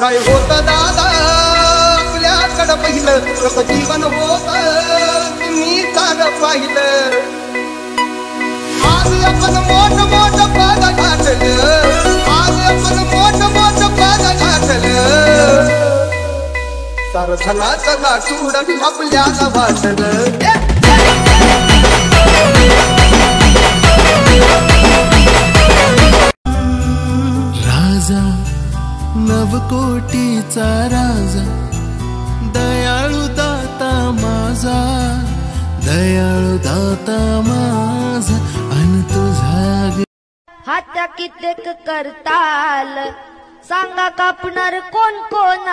नाही होत दादा आपल्याकडं पहिलं जीवन होत मी काल पाहिलं. आज आपण मोठ मोठ पाद घातल आज आपण मोठ मोठ पाद घातल झाला सगळा सला आपल्याला वाटलं. कोटीचा राजा दयाळू दाता माझा दयाळू दाता माझा अन तुझा हात्या कित्येक करताल सांगा कापणार कोण कोण?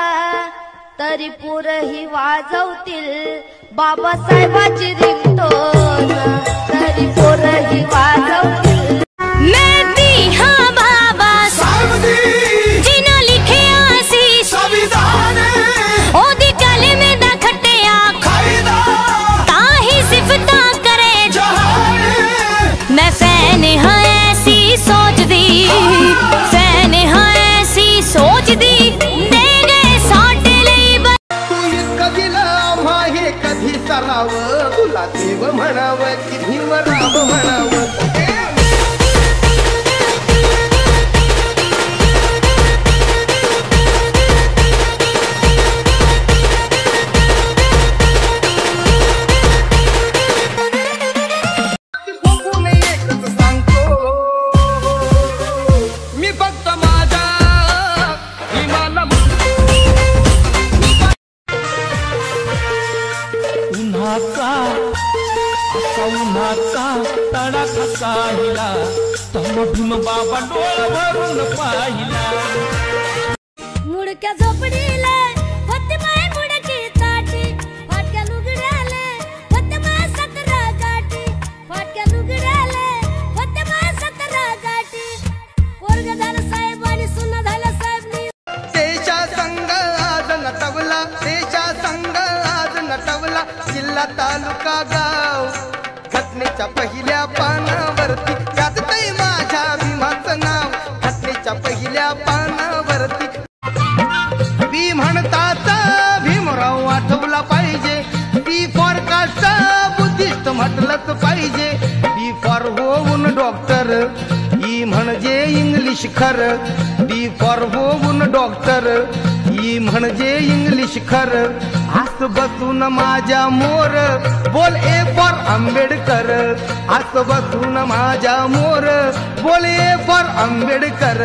तरी पुरही वाजवतील बाबासाहेबाची रिंगटोन. कधी तुला देव म्हणावं की भीमराव म्हणावं तडा कसा हिला तम भीम बाबा डोळ भरून पाहिला. मुडक्या झोपडीला होते माय मुडकी ताटी फाटक्या लुगड्याले होते माय सतरा गाठी. फाटक्या लुगड्याले होते माय सतरा गाठी. पोरग झालं साहेब आणि सुना झालं साहेब देशा संघ आज नटवला देशा संघ आज नटवला. जिल्हा तालुका गाव घटनेच्या पहिल्या पानावरती त्यात माझ्या भीमाचं नाव. घटनेच्या पहिल्या पानावरती. बी म्हणतात भीमराव आठवला पाहिजे. बी फॉर कास्ट बुद्धिस्ट म्हटलंच पाहिजे. बी फॉर होऊन डॉक्टर ई म्हणजे इंग्लिश खर. बी फॉर होऊन डॉक्टर ई म्हणजे इंग्लिश खर. आस बसून माझ्या मोर. बोल ए फॉर आंबेडकर. आस बसून माझ्या मोर. बोल ए फॉर आंबेडकर.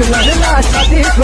नांदण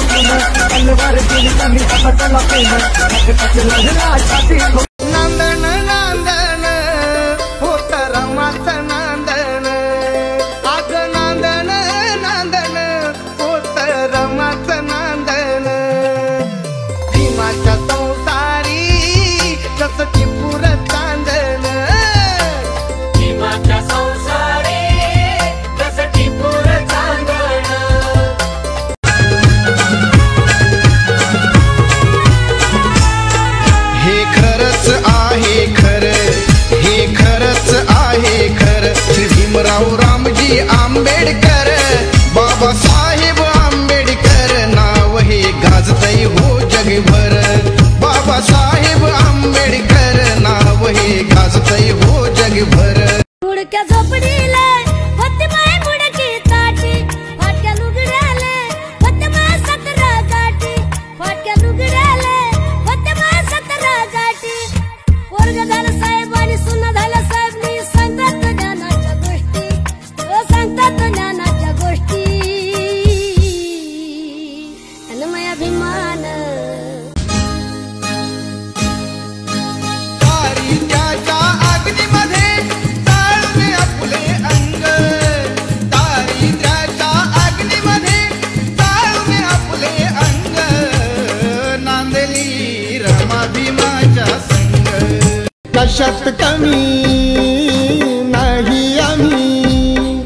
कमी नाही आम्ही.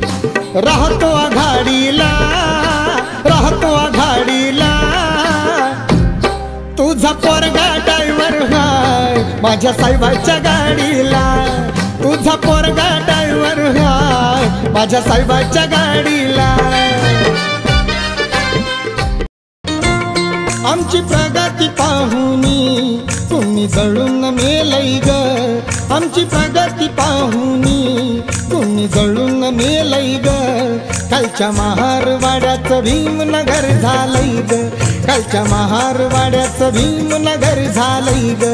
राहतो आघाडीला राहतो आघाडीला. तुझा पोरगा ड्रायव्हर हाय माझ्या साहेबाच्या गाडीला. तुझा पोरगा ड्रायव्हर हाय माझ्या साहेबाच्या गाडीला. आमची प्रगती पाहुनी तुम्ही जळून मेलई ग. आमची प्रगती पाहुनी तुम्ही जळून मेलय ग. कालच्या महारवाड्याचं भीमनगर झालंय ग. कालच्या महारवाड्याचं भीमनगर झालंय ग.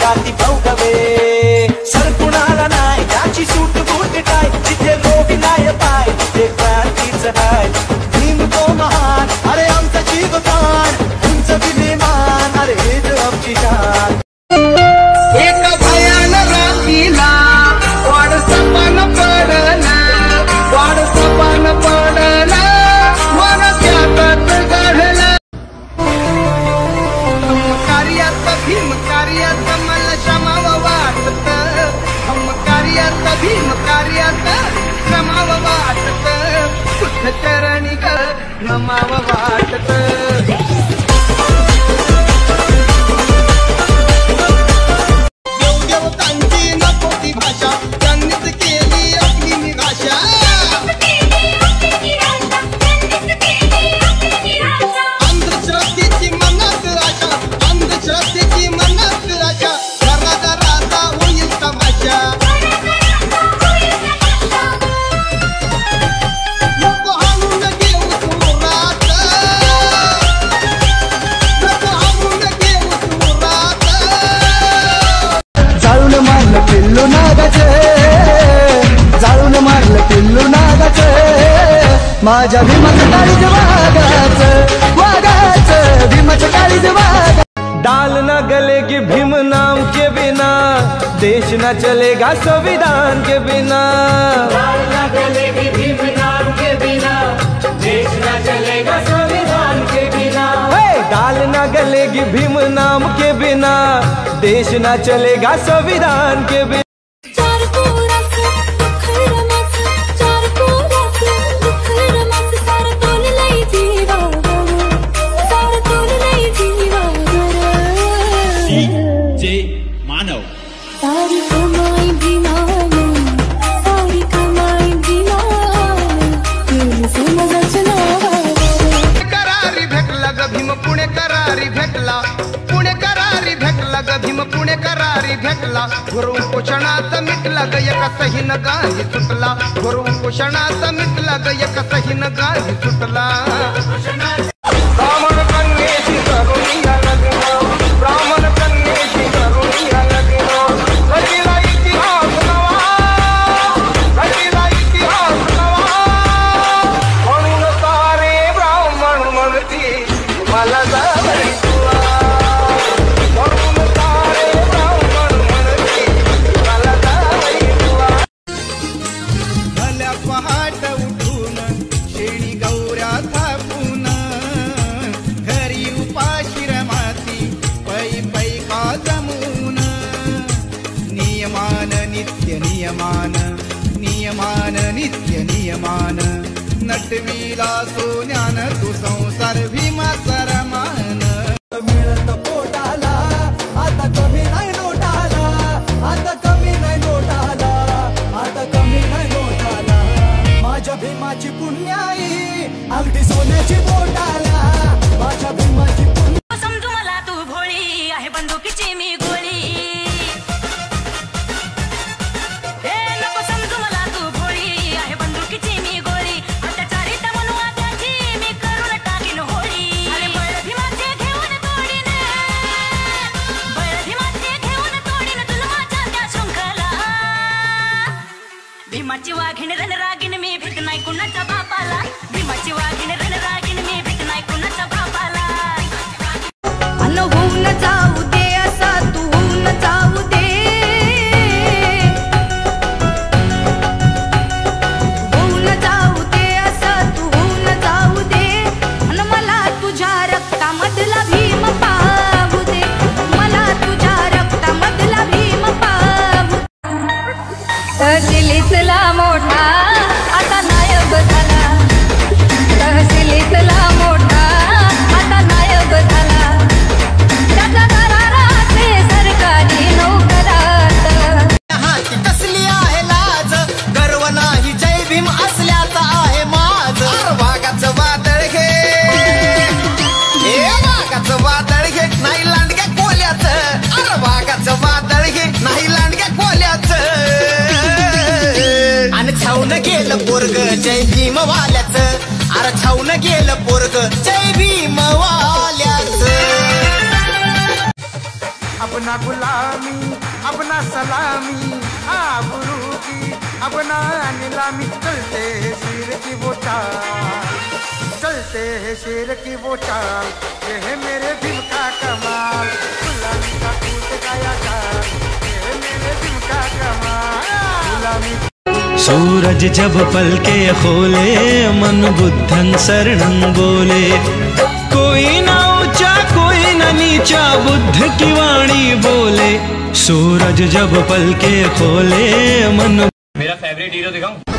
गाती पौगवे सर कुणाला नाही त्याची सूट बुद्ध चरणी ग नमाव वाटत? माझ्या भीमाचं काळीज वागाच वागाच भीमाचं काळीज वागा डाल न गलेगी भीम नाम के बिना देश न चलेगा संविधान के बिना. हे, डाल न गलेगी भीम नाम के बिना देश न चलेगा संविधान के बिना. करारी भेटला. पुणे करारी भेटला ग भीम पुणे करारी भेटला. गुरु पोषणात मिटला ग एक सहीन गाही सुटला. गुरु पोषणात मिटला ग एक सहीन गाही सुटला. मान. नटवीला सोन्यान तू पोरग, जय अपना गुलामी, अपना सलामी आबरू की अपना नीलामी. चलते है शेर की वो चाल, चलते है शेर की वो चाल, ये है मेरे दिल का कमाल. गुलामी का कूद गाया चाल ये है मेरे दिल का कमाल. गुलामी सूरज जब पल खोले, मन बुद्धन शरणम बोले। कोई ना ऊँचा, कोई ना नीचा, बुद्ध की वाणी बोले। सूरज जब पलके खोले, मन मेरा फेवरेट हीरो दिखाऊँ?